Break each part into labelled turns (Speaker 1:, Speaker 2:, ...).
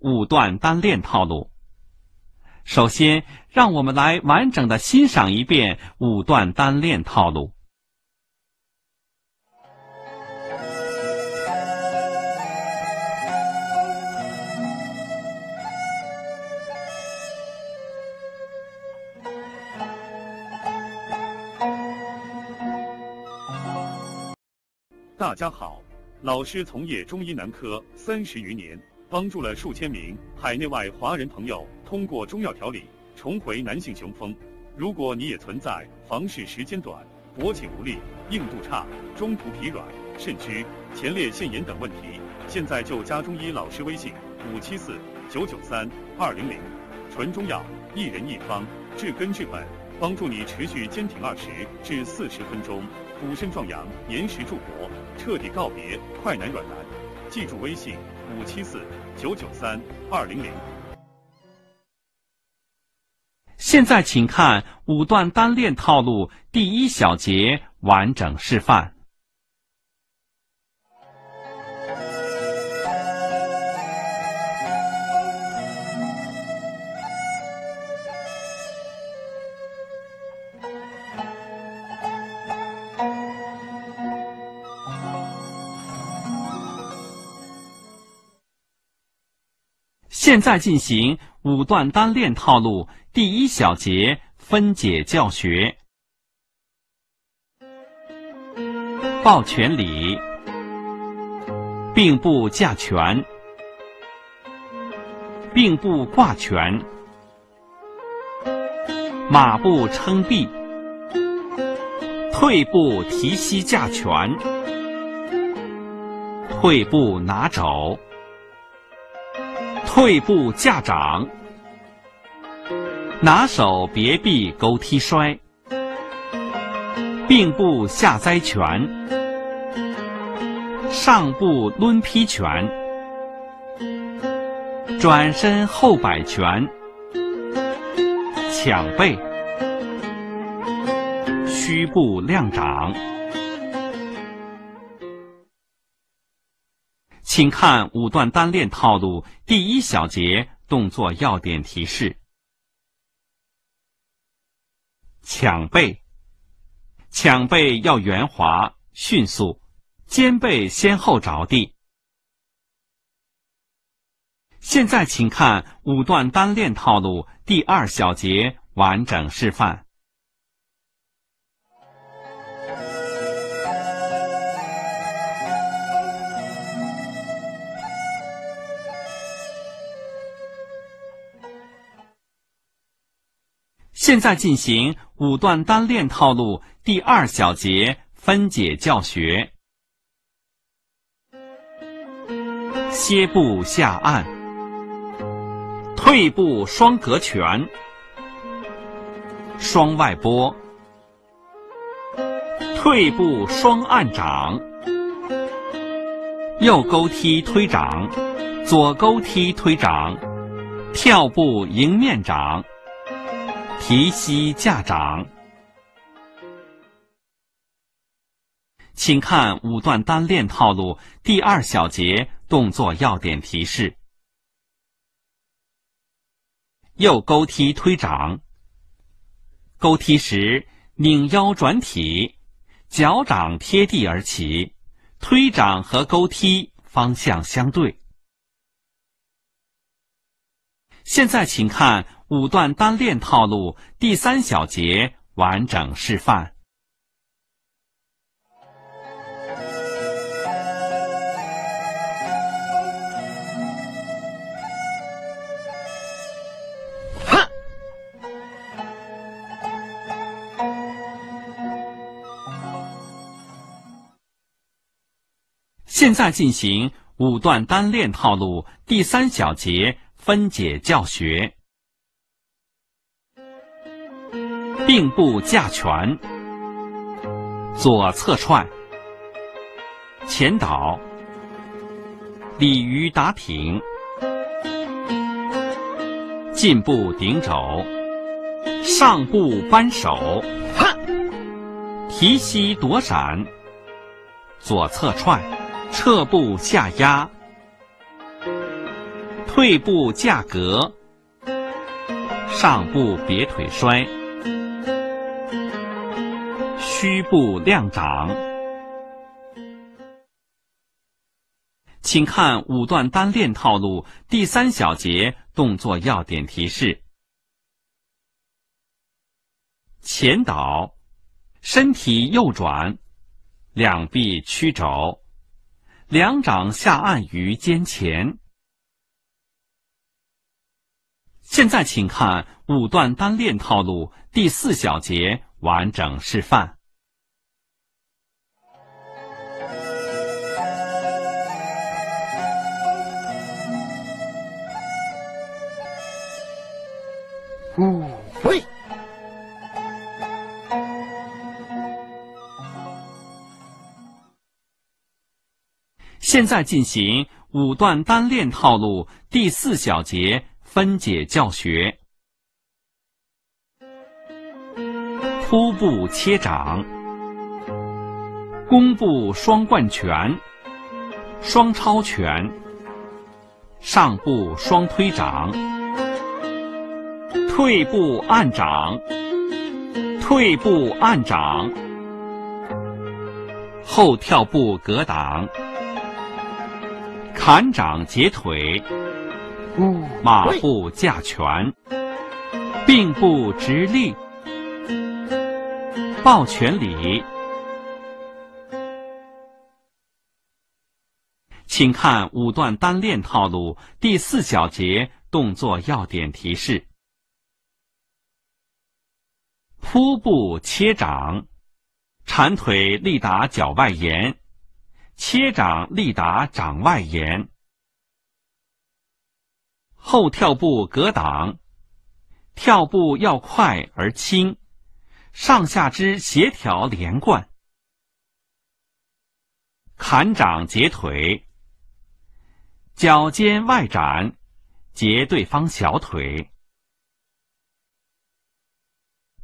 Speaker 1: 五段单练套路。首先，让我们来完整的欣赏一遍五段单练套路。
Speaker 2: 大家好，老师从业中医男科三十余年，帮助了数千名海内外华人朋友通过中药调理重回男性雄风。如果你也存在房事时间短、勃起无力、硬度差、中途疲软、肾虚、前列腺炎等问题，现在就加中医老师微信五七四九九三二零零，纯中药，一人一方，治根治本，帮助你持续坚挺二十至四十分钟。补肾壮阳，延时助勃，彻底告别快男软男。记住微信：五七四九九三二零零。
Speaker 1: 现在请看五段单练套路第一小节完整示范。现在进行五段单练套路第一小节分解教学。抱拳礼，并步架拳，并步挂拳，马步撑臂，退步提膝架拳，退步拿肘。退步架掌，拿手别臂勾踢摔，并步下栽拳，上步抡劈拳，转身后摆拳，抢背，虚步亮掌。请看五段单练套路第一小节动作要点提示：抢背，抢背要圆滑、迅速，肩背先后着地。现在请看五段单练套路第二小节完整示范。现在进行五段单练套路第二小节分解教学。歇步下按，退步双隔拳，双外拨，退步双按掌，右勾踢推掌，左勾踢推掌，跳步迎面掌。提膝架掌，请看五段单练套路第二小节动作要点提示：右勾踢推掌，勾踢时拧腰转体，脚掌贴地而起，推掌和勾踢方向相对。现在请看。五段单练套路第三小节完整示范。现在进行五段单练套路第三小节分解教学。并步架拳，左侧踹，前倒，鲤鱼打挺，进步顶肘，上步扳手，提膝躲闪，左侧踹，撤步下压，退步架格，上步别腿摔，虚步亮掌。请看五段单练套路第三小节动作要点提示：前倒，身体右转，两臂曲肘，两掌下按于肩前。现在，请看五段单练套路第四小节完整示范。
Speaker 3: 五会。
Speaker 1: 现在进行五段单练套路第四小节。分解教学：扑步切掌、弓步双贯拳、双抄拳、上步双推掌、退步按掌、退步按掌、后跳步格挡、砍掌截腿。马步架拳，并步直立，抱拳礼。请看五段单练套路第四小节动作要点提示：扑步切掌，缠腿力达脚外沿，切掌力达掌外沿。后跳步格挡，跳步要快而轻，上下肢协调连贯。砍掌截腿，脚尖外展，截对方小腿。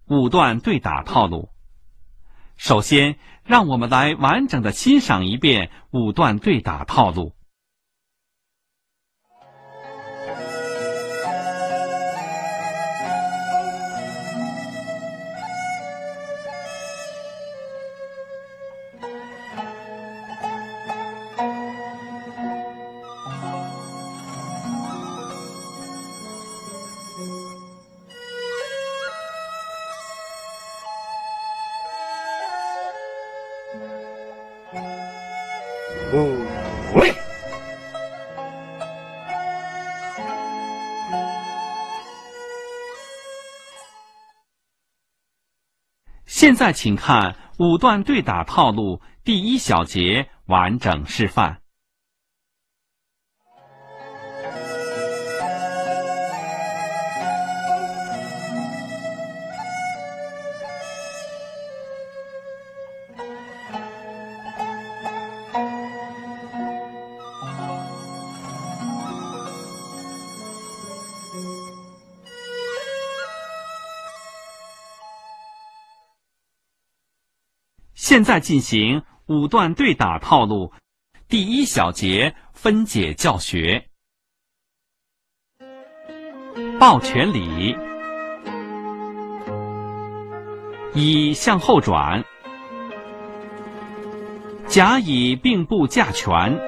Speaker 1: 五段对打套路，首先让我们来完整的欣赏一遍五段对打套路。现在，请看五段对打套路第一小节完整示范。现在进行五段对打套路第一小节分解教学。抱拳礼，乙向后转，甲乙并步架拳，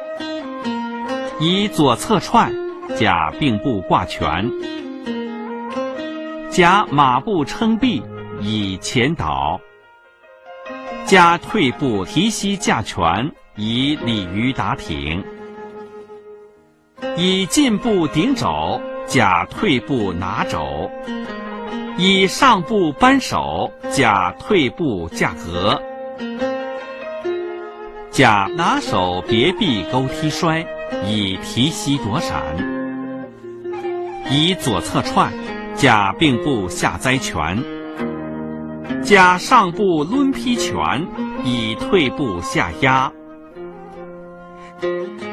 Speaker 1: 以左侧踹，甲并步挂拳，甲马步撑臂，以前倒。加退步提膝架拳，以鲤鱼打挺；以进步顶肘，加退步拿肘；以上步扳手，加退步架格；加拿手别臂勾踢摔，以提膝躲闪；以左侧踹，加并步下栽拳。加上步抡劈拳，以退步下压；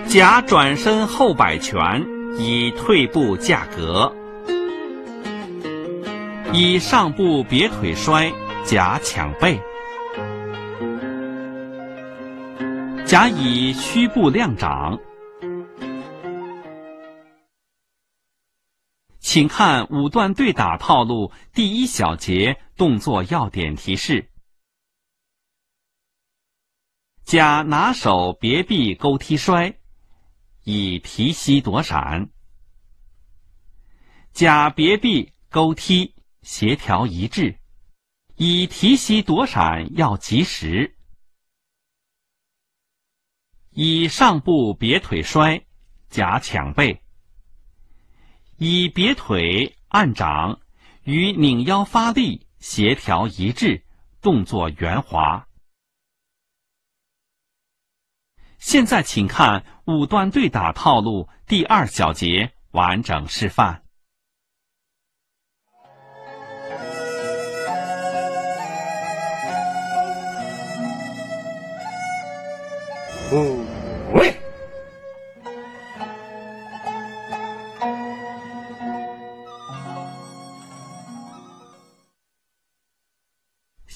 Speaker 1: 甲转身后摆拳，以退步架格；以上步别腿摔，甲抢背；甲以虚步亮掌；请看五段对打套路第一小节动作要点提示：甲拿手别臂勾踢摔，以提膝躲闪；甲别臂勾踢协调一致，以提膝躲闪要及时；以上步别腿摔，甲抢背。以别腿按掌与拧腰发力协调一致，动作圆滑。现在请看五段对打套路第二小节完整示范。
Speaker 3: 五位。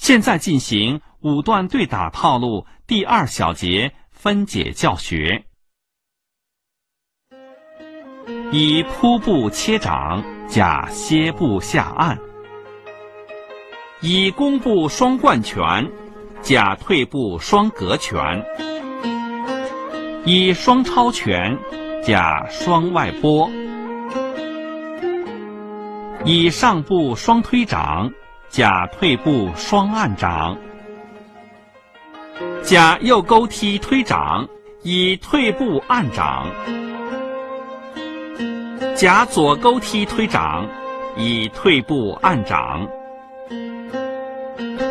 Speaker 1: 现在进行五段对打套路第二小节分解教学。以扑步切掌，甲歇步下按；以弓步双贯拳，甲退步双隔拳；以双超拳，甲双外拨；以上步双推掌。甲退步双按掌，甲右勾踢推掌，以退步按掌；甲左勾踢推掌，以退步按掌；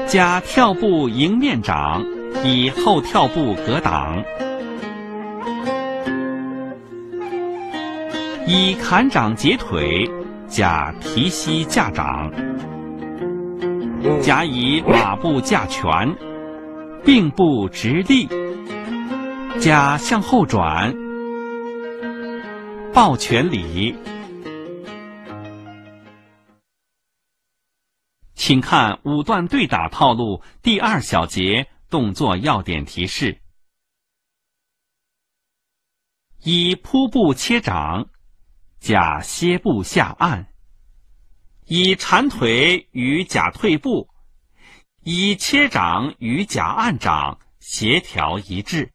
Speaker 1: 甲跳步迎面掌，以后跳步格挡；以砍掌截腿，甲提膝架掌。甲乙马步架拳，并步直立。甲向后转，抱拳礼。请看五段对打套路第二小节动作要点提示：以扑步切掌，甲歇步下按。以缠腿与甲退步，以切掌与甲按掌协调一致。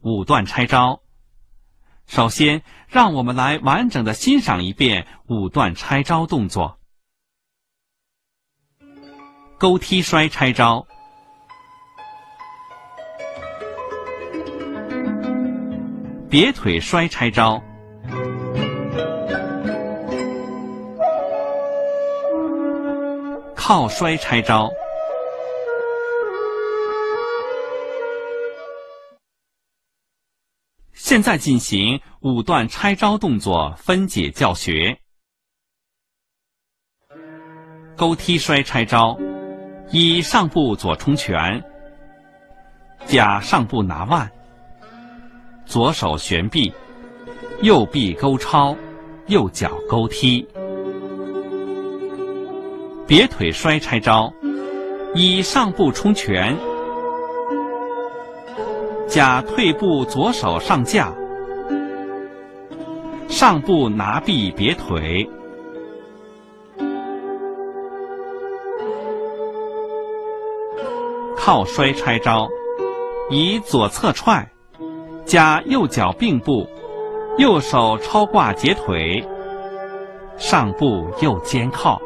Speaker 1: 五段拆招，首先让我们来完整的欣赏一遍五段拆招动作。勾踢摔拆招，别腿摔拆招。靠摔拆招。现在进行五段拆招动作分解教学。勾踢摔拆招，一上步左冲拳，甲上步拿腕，左手旋臂，右臂勾抄，右脚勾踢。别腿摔拆招，以上步冲拳，甲退步左手上架，上步拿臂别腿，靠摔拆招，以左侧踹，甲右脚并步，右手超挂截腿，上步右肩靠。